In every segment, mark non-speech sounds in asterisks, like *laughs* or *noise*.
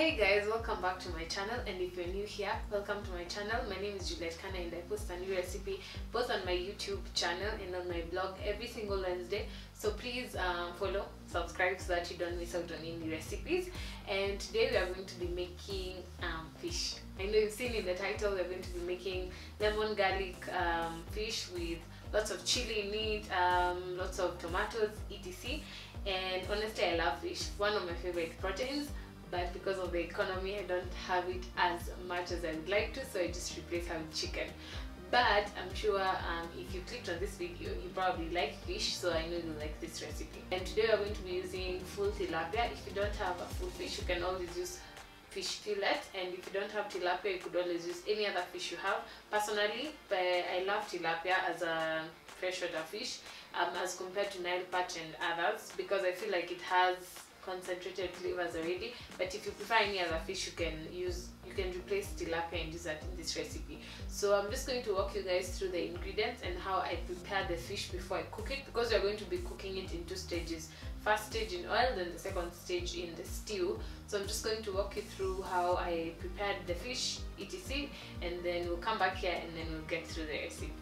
Hey guys, welcome back to my channel and if you're new here, welcome to my channel. My name is Juliet Kane and I post a new recipe both on my YouTube channel and on my blog every single Wednesday. So please um, follow, subscribe so that you don't miss out on any recipes. And today we are going to be making um, fish. I know you've seen in the title we're going to be making lemon garlic um, fish with lots of chili in it, um, lots of tomatoes, etc. And honestly, I love fish. One of my favorite proteins but because of the economy I don't have it as much as I would like to so I just replace her with chicken. But I'm sure um, if you clicked on this video you probably like fish so I know you like this recipe. And today we're going to be using full tilapia. If you don't have a full fish you can always use fish fillet and if you don't have tilapia you could always use any other fish you have. Personally I love tilapia as a freshwater fish um, as compared to Nile perch and others because I feel like it has concentrated flavors already but if you prefer any other fish you can use you can replace tilapia and use that in this recipe. So i'm just going to walk you guys through the ingredients and how i prepare the fish before i cook it because we're going to be cooking it in two stages. First stage in oil then the second stage in the stew. So i'm just going to walk you through how i prepared the fish etc and then we'll come back here and then we'll get through the recipe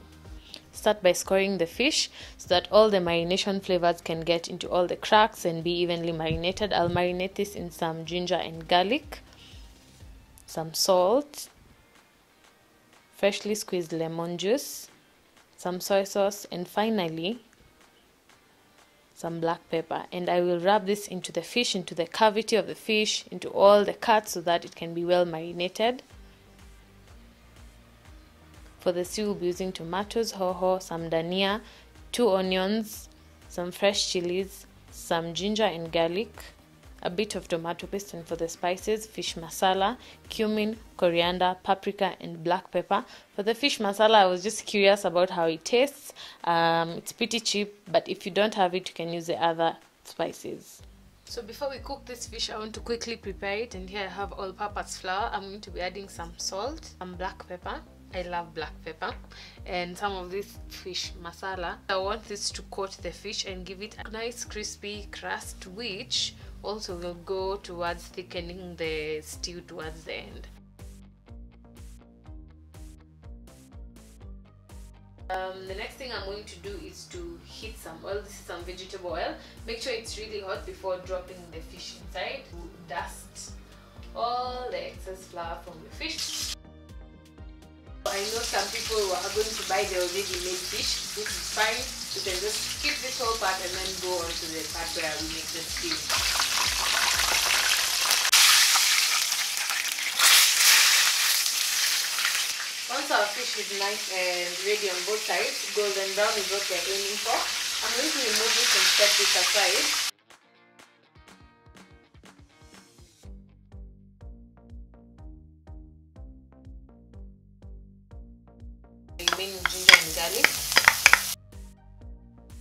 Start by scoring the fish so that all the marination flavors can get into all the cracks and be evenly marinated. I'll marinate this in some ginger and garlic, some salt, freshly squeezed lemon juice, some soy sauce, and finally some black pepper. And I will rub this into the fish, into the cavity of the fish, into all the cuts so that it can be well marinated. For the stew, we'll be using tomatoes, hoho, some dania, two onions, some fresh chilies, some ginger and garlic, a bit of tomato paste, and for the spices, fish masala, cumin, coriander, paprika, and black pepper. For the fish masala, I was just curious about how it tastes. Um, it's pretty cheap, but if you don't have it, you can use the other spices. So before we cook this fish, I want to quickly prepare it. And here I have all-purpose flour. I'm going to be adding some salt, some black pepper, I love black pepper and some of this fish masala. I want this to coat the fish and give it a nice crispy crust which also will go towards thickening the stew towards the end. Um, the next thing I'm going to do is to heat some oil. This is some vegetable oil. Make sure it's really hot before dropping the fish inside dust all the excess flour from the fish. I know some people are going to buy the already made fish. This is fine. You can just skip this whole part and then go on to the part where we make the stew. Once our fish is nice and ready on both sides, golden brown is what we're aiming for. I'm going to remove this and set this aside. Ginger and garlic.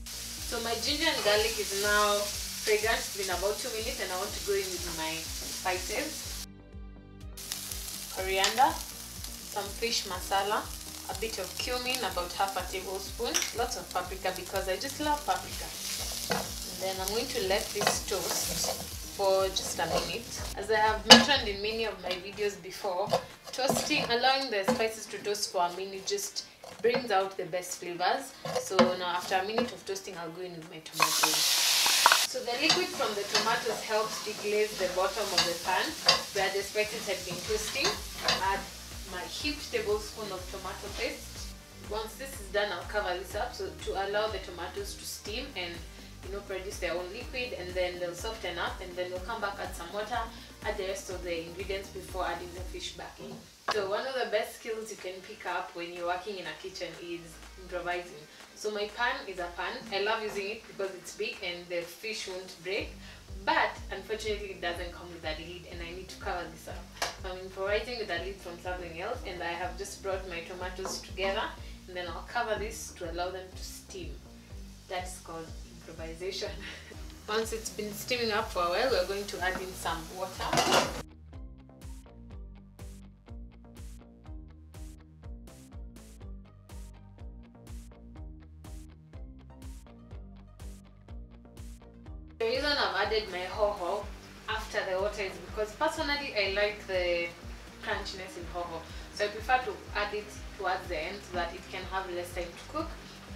So my ginger and garlic is now fragrant. It's been about two minutes and I want to go in with my spices. Coriander, some fish masala, a bit of cumin, about half a tablespoon, lots of paprika because I just love paprika. And then I'm going to let this toast for just a minute. As I have mentioned in many of my videos before, toasting, allowing the spices to toast for a minute just brings out the best flavors. So now after a minute of toasting, I'll go in with my tomatoes. So the liquid from the tomatoes helps deglaze the bottom of the pan where the spices had been toasting. Add my heaped tablespoon of tomato paste. Once this is done, I'll cover this up so to allow the tomatoes to steam and you know produce their own liquid and then they'll soften up and then we'll come back add some water add the rest of the ingredients before adding the fish back in. So one of the best skills you can pick up when you're working in a kitchen is improvising. So my pan is a pan. I love using it because it's big and the fish won't break but unfortunately it doesn't come with a lid and i need to cover this up. I'm improvising with a lid from something else and i have just brought my tomatoes together and then i'll cover this to allow them to steam. That's called improvisation. *laughs* Once it's been steaming up for a while, we're going to add in some water. The reason I've added my hoho after the water is because personally I like the crunchiness in hoho. So I prefer to add it towards the end so that it can have less time to cook.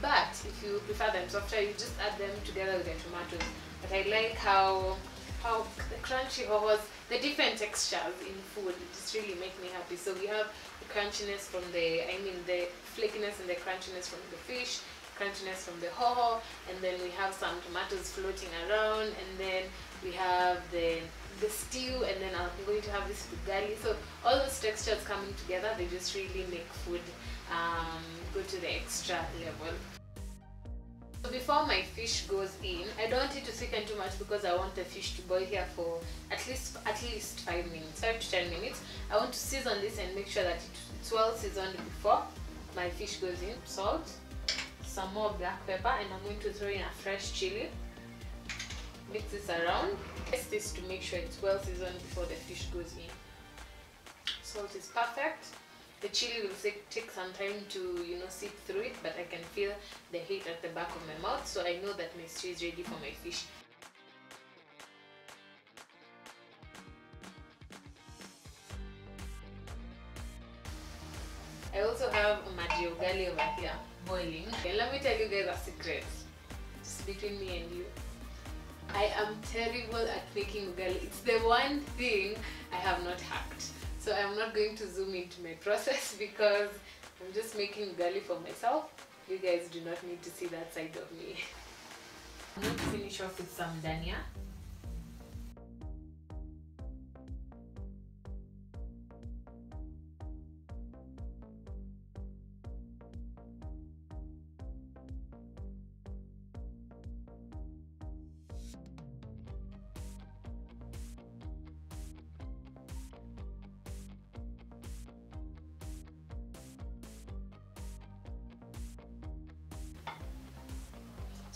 But if you prefer them softer, you just add them together with the tomatoes. But I like how how the crunchy hohos, the different textures in food, just really make me happy. So we have the crunchiness from the, I mean the flakiness and the crunchiness from the fish, crunchiness from the hoho, and then we have some tomatoes floating around, and then we have the the stew, and then I'm going to have this ugali. So all those textures coming together, they just really make food um, go to the extra level. So before my fish goes in, I don't want it to thicken too much because I want the fish to boil here for at least at least five minutes, five to ten minutes. I want to season this and make sure that it's well seasoned before my fish goes in. Salt, some more black pepper, and I'm going to throw in a fresh chili. Mix this around. Test this to make sure it's well seasoned before the fish goes in. Salt is perfect. The chili will take, some time to you know seep through it, but I can feel the heat at the back of my mouth, so I know that my stew is ready for my fish. I also have maji ugali over here boiling. Let me tell you guys a secret. It's between me and you. I am terrible at making ugali. It's the one thing I have not hacked. So I'm not going to zoom into my process *laughs* because I'm just making ugali for myself. You guys do not need to see that side of me. I'm going to finish off with some dania.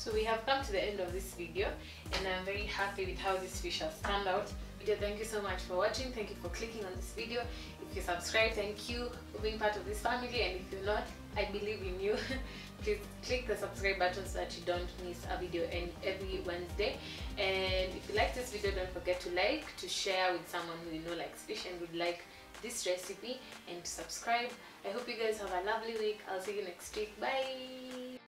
So we have come to the end of this video and I'm very happy with how this fish has turned out. Video, thank you so much for watching. Thank you for clicking on this video. If you subscribe, thank you for being part of this family and if you're not, I believe in you. *laughs* Please click the subscribe button so that you don't miss a video every Wednesday. And if you like this video, don't forget to like, to share with someone who you know likes fish and would like this recipe and to subscribe. I hope you guys have a lovely week. I'll see you next week. Bye!